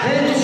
네.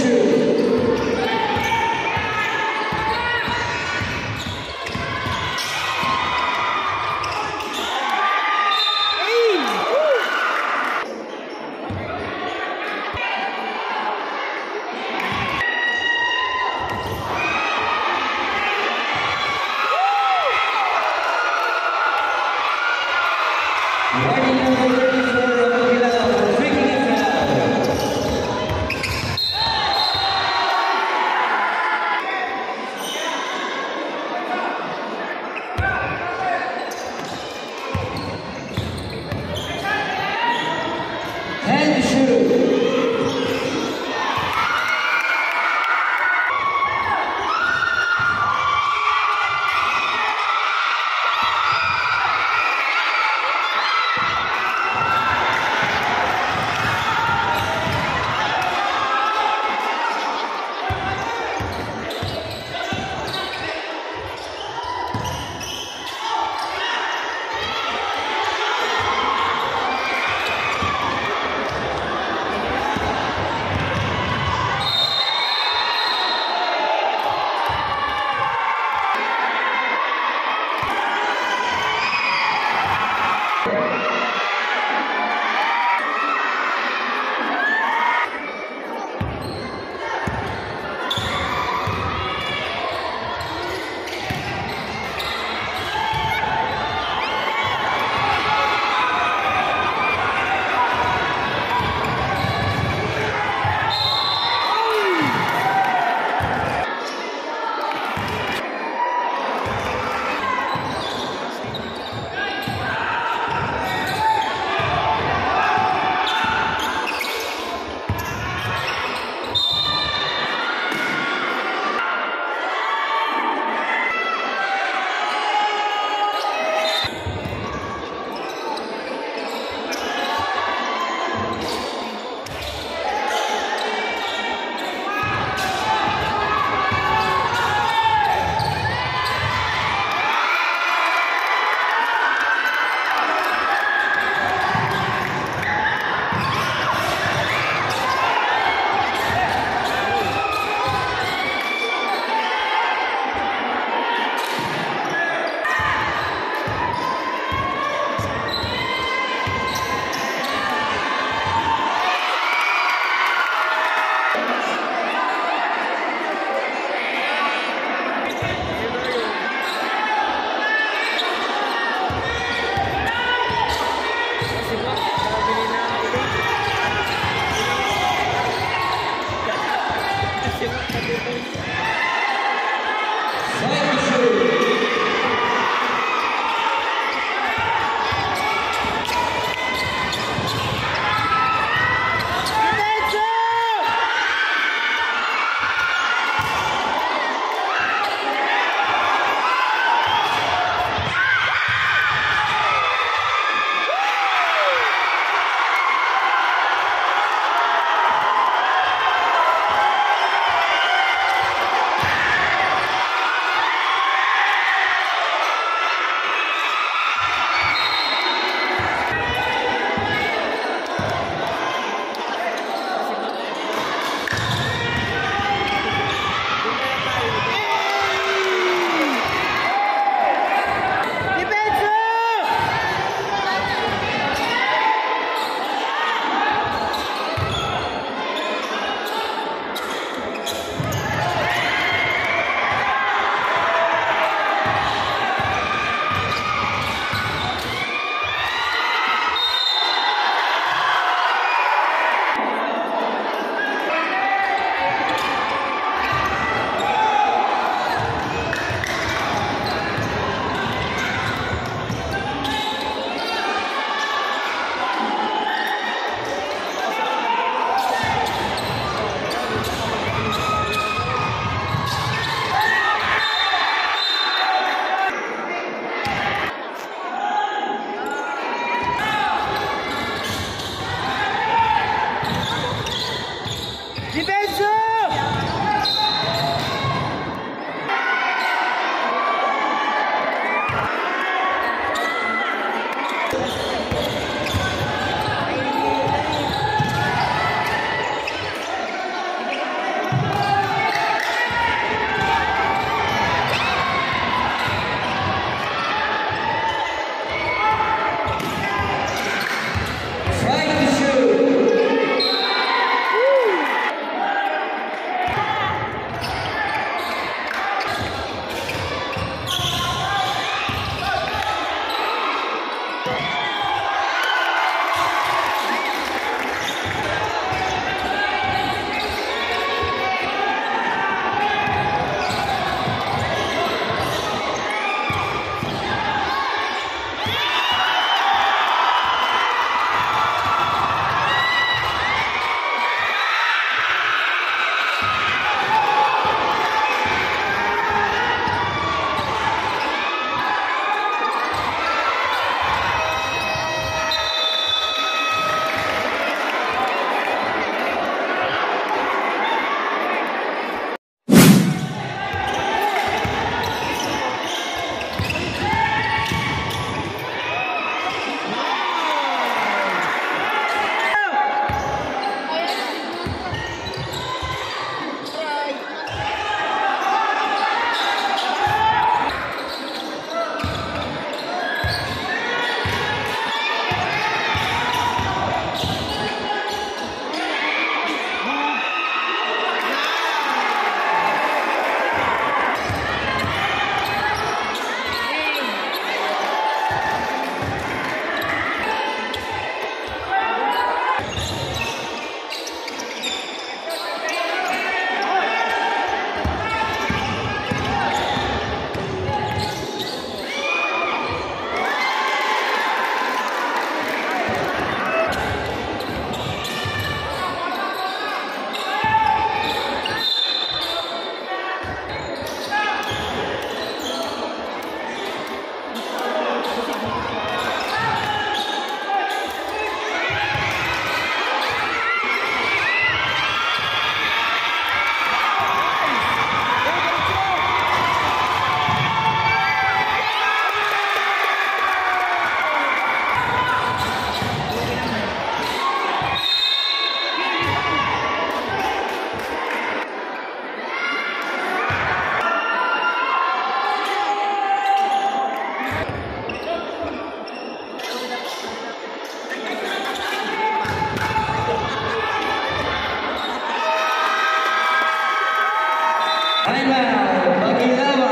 Ahí va, va a.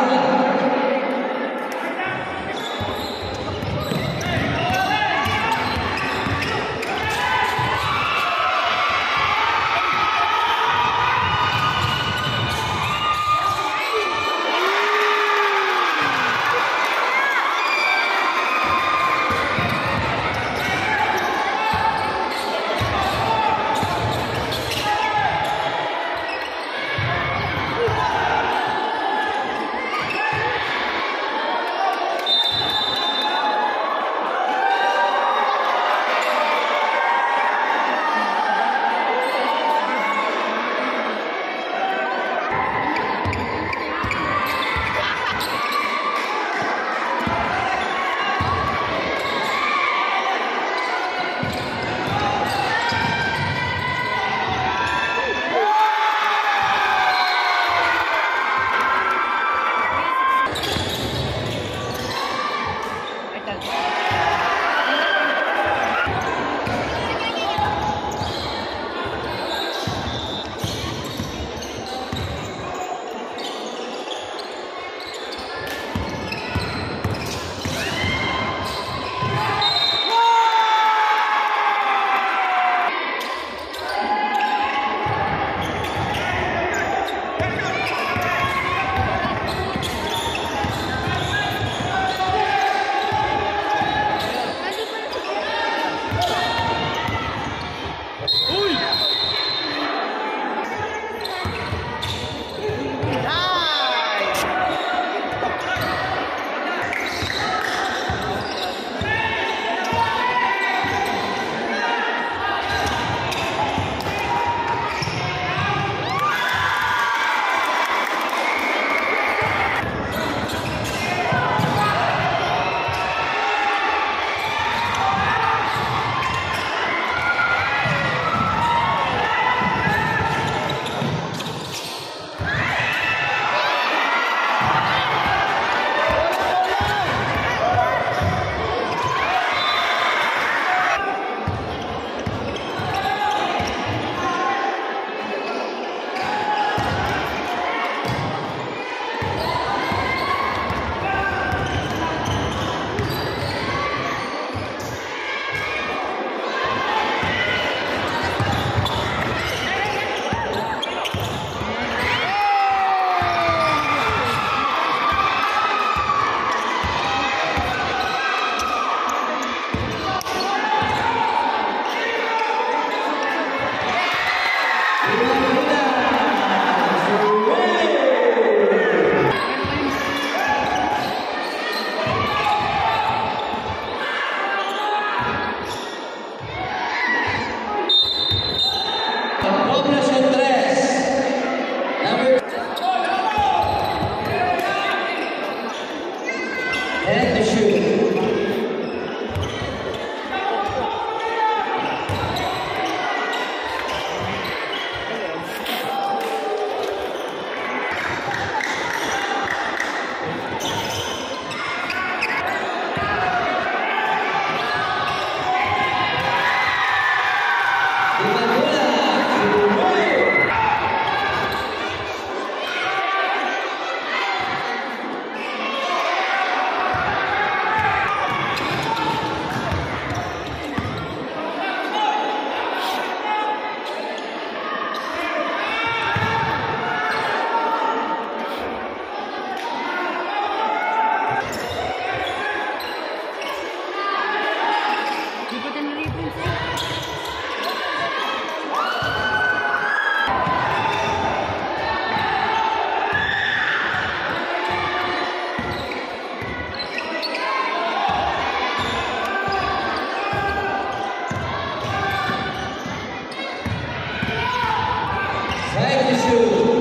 Thank you,